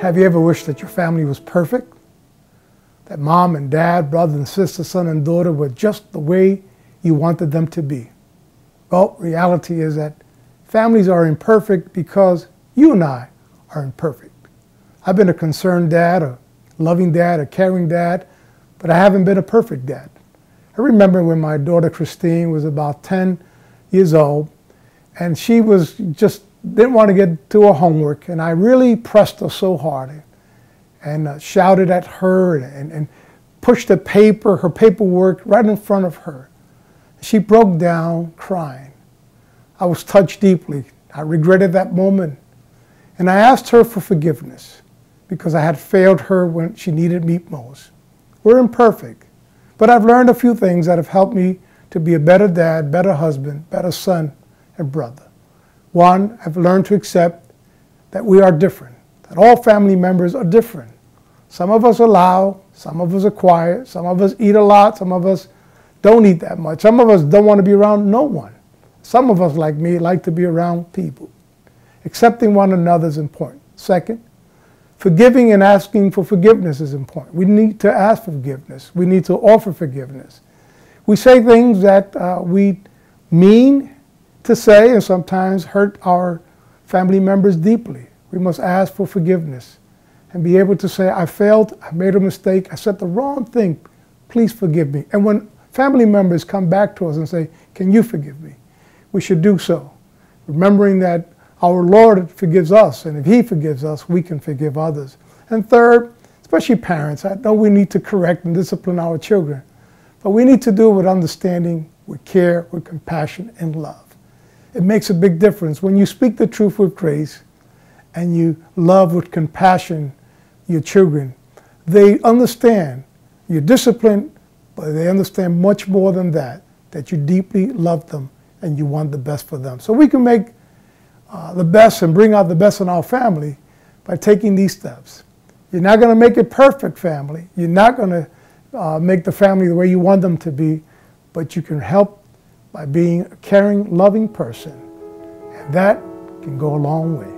Have you ever wished that your family was perfect? That mom and dad, brother and sister, son and daughter were just the way you wanted them to be? Well, reality is that families are imperfect because you and I are imperfect. I've been a concerned dad, a loving dad, a caring dad, but I haven't been a perfect dad. I remember when my daughter Christine was about 10 years old, and she was just didn't want to get to her homework, and I really pressed her so hard and uh, shouted at her and, and pushed the paper, her paperwork, right in front of her. She broke down crying. I was touched deeply. I regretted that moment. And I asked her for forgiveness because I had failed her when she needed me most. We're imperfect, but I've learned a few things that have helped me to be a better dad, better husband, better son, and brother. One, I've learned to accept that we are different, that all family members are different. Some of us loud, some of us are quiet, some of us eat a lot, some of us don't eat that much. Some of us don't want to be around no one. Some of us, like me, like to be around people. Accepting one another is important. Second, forgiving and asking for forgiveness is important. We need to ask for forgiveness. We need to offer forgiveness. We say things that uh, we mean to say and sometimes hurt our family members deeply. We must ask for forgiveness and be able to say, I failed, I made a mistake, I said the wrong thing, please forgive me. And when family members come back to us and say, Can you forgive me? We should do so, remembering that our Lord forgives us, and if He forgives us, we can forgive others. And third, especially parents, I know we need to correct and discipline our children, but we need to do it with understanding, with care, with compassion, and love. It makes a big difference. When you speak the truth with grace and you love with compassion your children, they understand your discipline, but they understand much more than that, that you deeply love them and you want the best for them. So we can make uh, the best and bring out the best in our family by taking these steps. You're not going to make a perfect family. You're not going to uh, make the family the way you want them to be, but you can help by being a caring, loving person. And that can go a long way.